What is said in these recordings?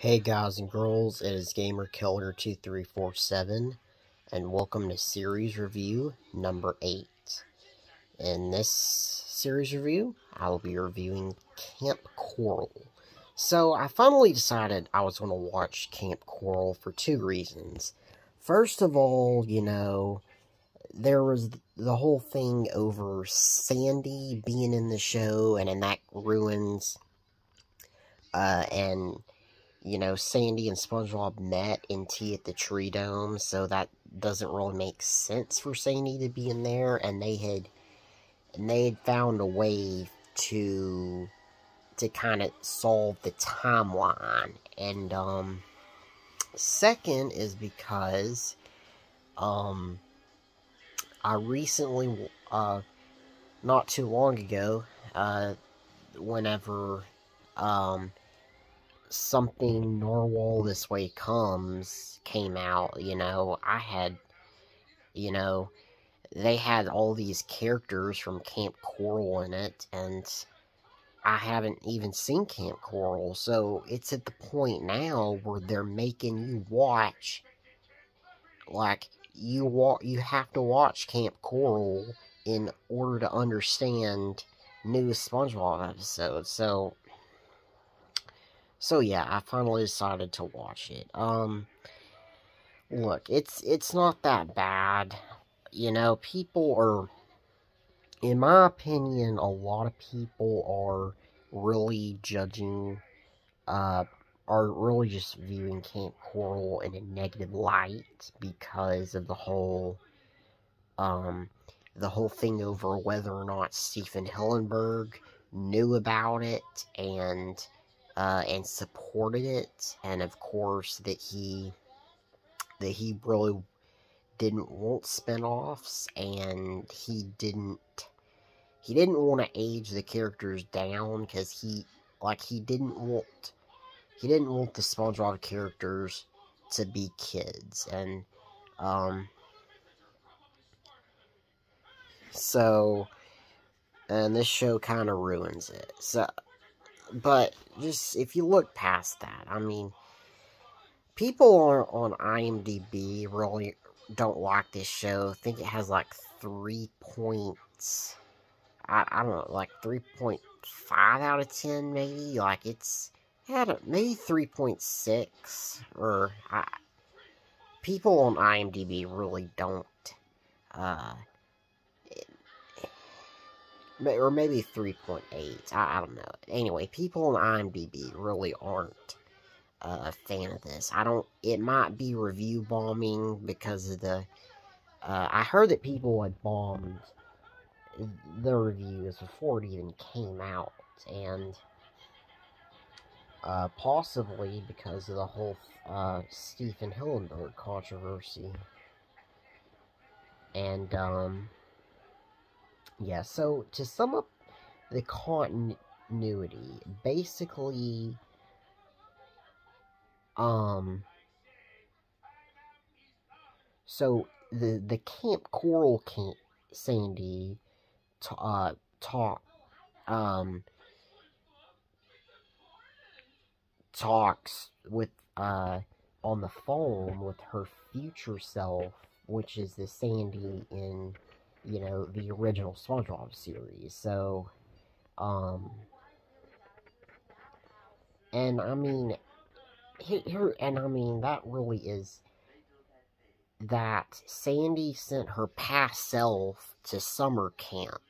Hey guys and girls, it is GamerKiller2347 and welcome to series review number 8. In this series review, I will be reviewing Kamp Koral. So, I finally decided I was going to watch Kamp Koral for two reasons. First of all, you know, there was the whole thing over Sandy being in the show and in that ruins, uh, and you know, Sandy and SpongeBob met in Tea at the Tree Dome, so that doesn't really make sense for Sandy to be in there, and they had, and they had found a way to, to kind of solve the timeline, and, um, second is because, um, I recently, uh, not too long ago, uh, whenever, um, something Narwhal This Way Comes came out, you know, I had, you know, they had all these characters from Kamp Koral in it, and I haven't even seen Kamp Koral, so it's at the point now where they're making you watch, like, you wa you have to watch Kamp Koral in order to understand new SpongeBob episodes, so so yeah, I finally decided to watch it. Um, look, it's it's not that bad. You know, people are, in my opinion, a lot of people are really judging, uh, are really just viewing Kamp Koral in a negative light because of the whole, um, the whole thing over whether or not Stephen Hillenburg knew about it and uh, and supported it, and of course that he that he really didn't want spinoffs, and he didn't he didn't want to age the characters down because he like he didn't want he didn't want the SpongeBob characters to be kids, and um so and this show kind of ruins it. So but just if you look past that, I mean, people on, on IMDb really don't like this show. think it has like three points. I, I don't know, like 3.5 out of 10, maybe. Like it's had a, maybe 3.6 or I, people on IMDb really don't uh or maybe 3.8. I, I, don't know. Anyway, people on IMDb really aren't uh, a fan of this. I don't. It might be review bombing because of the. Uh, I heard that people had bombed the reviews before it even came out, and uh, possibly because of the whole uh, Stephen Hillenburg controversy. And, um, yeah, so to sum up the continuity, basically, um, so the the Kamp Koral Camp Sandy, uh, talk, um, talks with uh on the phone with her future self, which is the Sandy in you know, the original SpongeBob series. So, um, and I mean, here, and I mean, that really is that Sandy sent her past self to summer camp.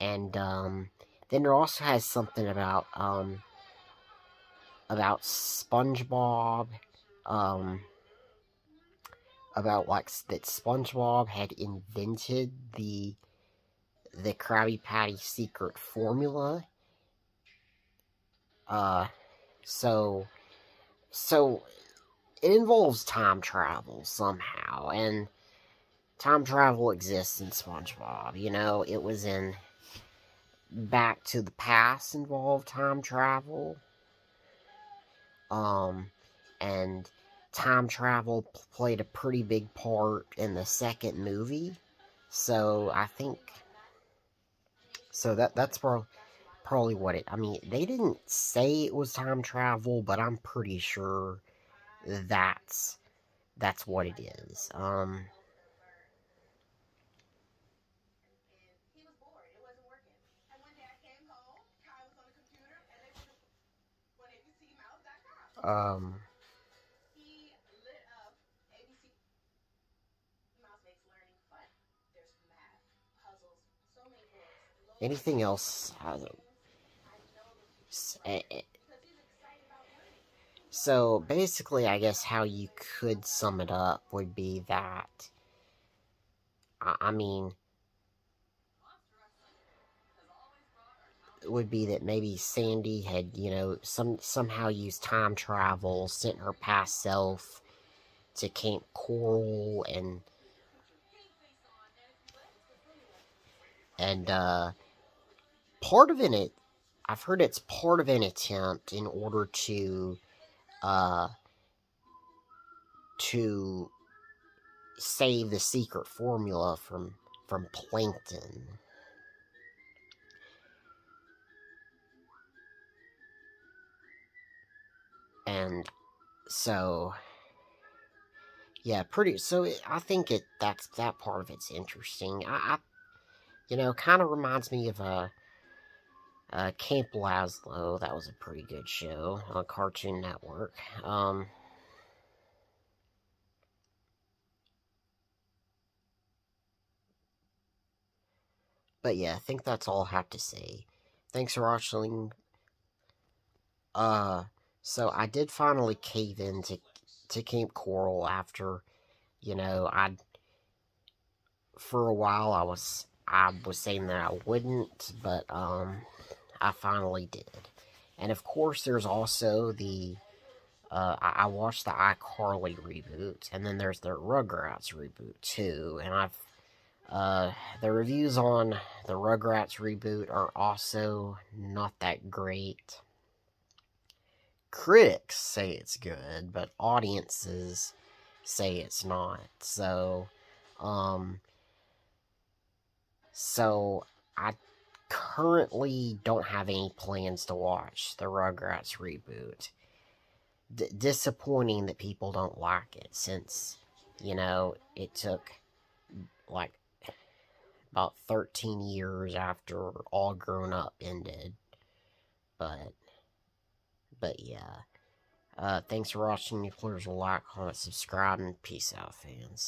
And, um, then there also has something about, um, about SpongeBob, um, about like that SpongeBob had invented the the Krabby Patty secret formula. Uh, so so it involves time travel somehow, and time travel exists in SpongeBob. You know, it was in Back to the Past involved time travel. Um, and time travel played a pretty big part in the second movie. So I think so that that's probably what it. I mean, they didn't say it was time travel, but I'm pretty sure that's that's what it is. Um. Um. Anything else? Eh, eh. So basically, I guess how you could sum it up would be that. I mean, would be that maybe Sandy had, you know, some somehow used time travel, sent her past self to Kamp Koral, and and uh, part of it, I've heard it's part of an attempt in order to, uh, to save the secret formula from from plankton. And so yeah, pretty so I think it that's that part of it's interesting. I, I you know, kind of reminds me of a uh, Camp Lazlo, that was a pretty good show on Cartoon Network. Um, but yeah, I think that's all I have to say. Thanks for watching. Uh, so I did finally cave in to, to Kamp Koral after, you know, I for a while I was I was saying that I wouldn't, but um I finally did. And of course, there's also the. Uh, I, watched the iCarly reboot, and then there's the Rugrats reboot too. And I've. Uh, the reviews on the Rugrats reboot are also not that great. Critics say it's good, but audiences say it's not. So, um, so I currently don't have any plans to watch the Rugrats reboot. D disappointing that people don't like it since, you know, it took like about 13 years after All Grown Up ended. But, but yeah. Uh, thanks for watching. Please like, comment, subscribe, and peace out, fans.